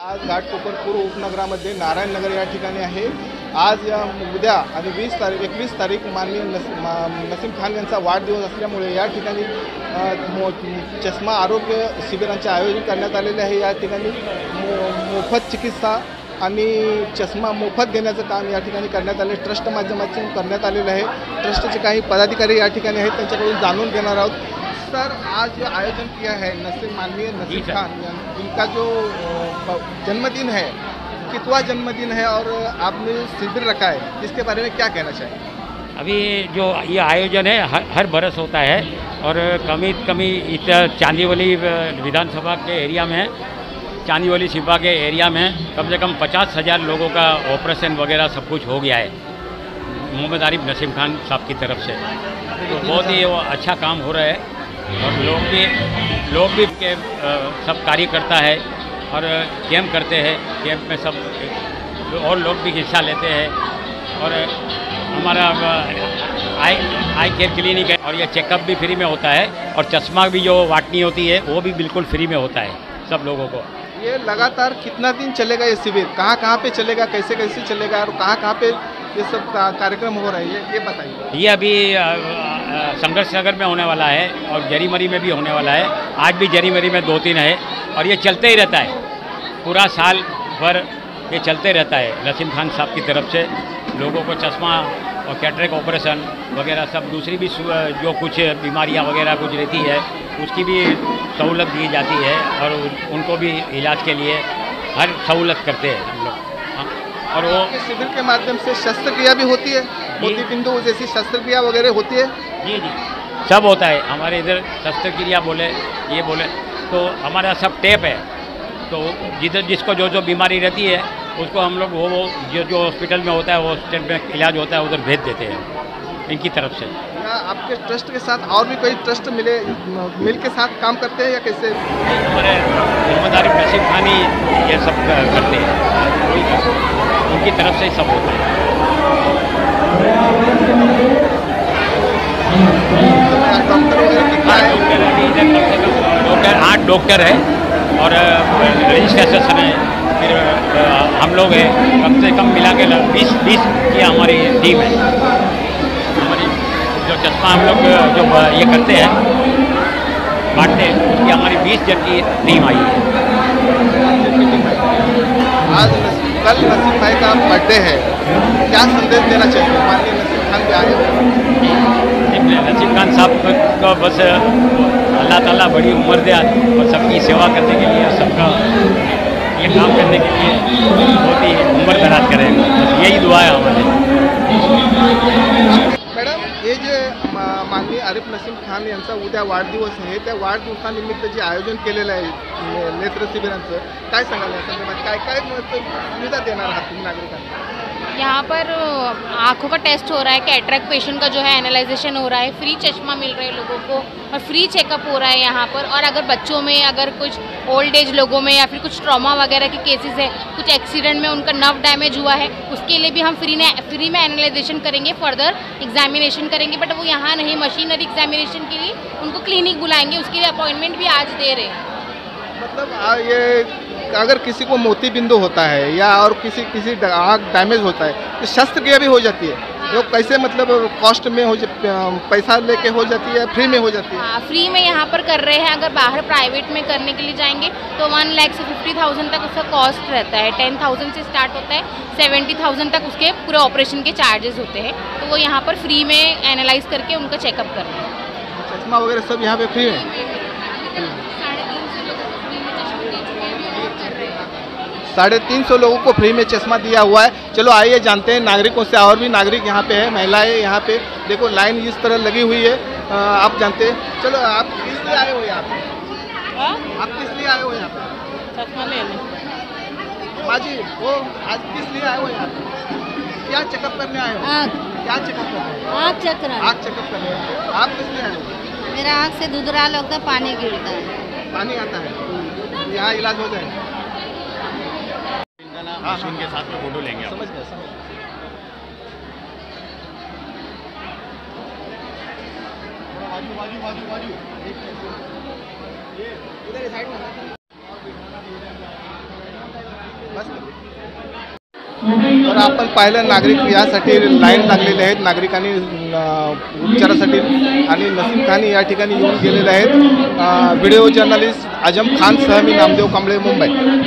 आज घाटकोपर पूर्व उपनगरामध्ये नारायण नगर या ठिकाणी आहे. आज या उद्या आणि वीस तारीख एकवीस तारीख माननीय नस मा- नसीम खान यांचा वाढदिवस असल्यामुळे या ठिकाणी मो चष्मा आरोग्य शिबिरांचे आयोजन करण्यात आलेले आहे. या ठिकाणी मो मोफत चिकित्सा आणि चष्मा मोफत देण्याचं काम या ठिकाणी करण्यात आले. ट्रस्ट माध्यमातून करण्यात आलेलं आहे. ट्रस्टचे काही पदाधिकारी या ठिकाणी आहेत त्यांच्याकडून जाणून घेणार आहोत. सर आज जो आयोजन किया है नसीम माननीय नसीम खान इनका जो जन्मदिन है कितवा जन्मदिन है और आपने शिविर रखा है इसके बारे में क्या कहना चाहिए अभी जो ये आयोजन है हर, हर बरस होता है और कमी कमी इतना चांदीवली विधानसभा के एरिया में चांदीवली सिपा के एरिया में कम से कम पचास हज़ार लोगों का ऑपरेशन वगैरह सब कुछ हो गया है। मोहम्मद आरिफ नसीम खान साहब की तरफ़ से। तो बहुत ही वो अच्छा काम हो रहा है और लोग भी लोग भी के सब कार्यकर्ता है और कैंप करते हैं, कैंप में सब, और लोग भी हिस्सा लेते हैं। और हमारा आई आई केयर क्लिनिक है और ये चेकअप भी फ्री में होता है और चश्मा भी जो वाटनी होती है, वो भी बिल्कुल फ्री में होता है सब लोगों को। ये लगातार कितना दिन चलेगा ये शिविर? कहाँ कहाँ पे चलेगा, कैसे कैसे चलेगा और कहाँ कहाँ पे ये सब कार्यक्रम हो रहा है, ये ये बताइए। ये अभी संघर्ष नगर में होने वाला है और जरीमरी में भी होने वाला है। आज भी जरीमरी में दो तीन है और ये चलते ही रहता है। पूरा साल भर ये चलते रहता है नसीम खान साहब की तरफ़ से। लोगों को चश्मा और कैटरेक ऑपरेशन वगैरह सब दूसरी भी जो कुछ बीमारियाँ वगैरह कुछ रहती है उसकी भी सहूलत दी जाती है और उनको भी इलाज के लिए हर सहूलत करते हैं हम लोग। हाँ, और वो शिविर के माध्यम से शस्त्रक्रिया भी होती है? मोती बिंदु जैसी शस्त्रक्रिया वगैरह होती है? जी जी। सब होता है। हमारे इधर शस्त्रक्रिया बोले ये बोले तो हमारा सब टेप है। तो जिधर जिसको जो जो बीमारी रहती है उसको हम लोग वो वो जो जो हॉस्पिटल में होता है वो हॉस्पिटल में इलाज होता है उधर भेज देते हैं इनकी तरफ़ से। आपके ट्रस्ट के साथ और भी कोई ट्रस्ट मिले मिल के साथ काम करते हैं या कैसे? हमारे मोहम्मद आरिफ नसीम खान ही ये सब करते हैं। उनकी तरफ़ से ही सब होता है। डॉक्टर हाँ, डॉक्टर आठ डॉक्टर है और रजिस्ट्रेशन है। फिर हम लोग हैं कम से कम मिला के बीस बीस की हमारी टीम है। हमारी जो चश्मा हम लोग जो ये करते हैं बांटते हैं उसकी हमारी बीस जन की टीम आई है। आज कल नसीम भाई का बर्थडे है। क्या संदेश देना चाहिए माननीय नसीम खान हो? इसलिए नसीम खान साहब को बस अल्लाह ताला बड़ी उम्र दे और सबकी सेवा करने के लिए सबका ये काम करने के लिए बहुत ही उम्र दराज करें। यही दुआ है हमारे। मॅडम हे जे माननीय आरिफ नसीम खान यांचा उद्या वाढदिवस आहे, त्या वाढदिवसानिमित्त जे आयोजन आहे नेत्र शिबिरांचं, काय सांगाल या सुविधा देणार आहात तुम्ही यहाँ पर आँखों का टेस्ट हो रहा है कैटरेक्ट पेशेंट का जो है एनालाइजेशन हो रहा है फ्री चश्मा मिल रहा है लोगों को और फ्री चेकअप हो रहा है यहाँ पर और अगर बच्चों में, अगर कुछ ओल्ड एज लोगों में या फिर कुछ ट्रॉमा वगैरह के केसेस है, कुछ एक्सीडेंट में उनका नर्व डैमेज हुआ है, उसके लिए भी हम फ्री ने फ्री में एनालाइजेशन करेंगे फर्दर एग्जामिनेशन करेंगे बट वो यहाँ नहीं मशीनरी एग्जामिनेशन के लिए उनको क्लिनिक बुलाएँगे, उसके लिए अपॉइंटमेंट भी आज दे रहे हैं। मतलब ये अगर किसी को मोती बिंदु होता है या और किसी किसी आँख डैमेज होता है तो शस्त्रक्रिया भी हो जाती है। वो कैसे मतलब कॉस्ट में हो जा- पैसा लेके हो जाती है फ्री में हो जाती है? हाँ फ्री में यहाँ पर कर रहे हैं। अगर बाहर प्राइवेट में करने के लिए जाएँगे तो वन लैख से फिफ्टी थाउज़ेंड तक उसका कॉस्ट रहता है। टेन थाउज़ेंड से स्टार्ट होता है सेवेंटी थाउज़ेंड तक उसके पूरे ऑपरेशन के चार्जेस होते हैं। तो वो यहाँ पर फ्री में एनालाइज करके उनका चेकअप कर रहे हैं। चश्मा वगैरह सब यहाँ पे फ्री है साढ़े तीन सौ लोगों को फ्री में चश्मा दे चुके हैं अभी और कर रहे हैं साढ़े तीन सौ लोगों को फ्री में चश्मा दिया हुआ है। चलो आइए जानते हैं नागरिकों से और भी नागरिक यहाँ पे है महिलाएँ यहाँ पे। देखो लाइन इस तरह लगी हुई है। अ, आप जानते हैं। चलो आप किस लिए आए हो यहाँ पे? आप किस लिए आए हो यहाँ पे? चश्मा लेने माँ जी वो आज किस लिए आए हो यहाँ पे? क्या चेकअप करने आए हो? क्या चेकअप करने हो? चेकअप करने आप किस लिए आए हो? मेरा आँख से दुधरा लगता है पानी गिरता है। पानी आता है। यहाँ इलाज हो जाएगा हाँ, हाँ। के साथ में फ़ोटो लेंगे समझ गया समझ गया। तर आपण पाहिलं नागरिक यासाठी लाईन लागलेले आहेत नागरिकांनी उपचारासाठी आणि नसीम खान या ठिकाणी येऊन गेलेले आहेत। व्हिडिओ जर्नलिस्ट आज़म खानसह मी नामदेव कांबळे मुंबई।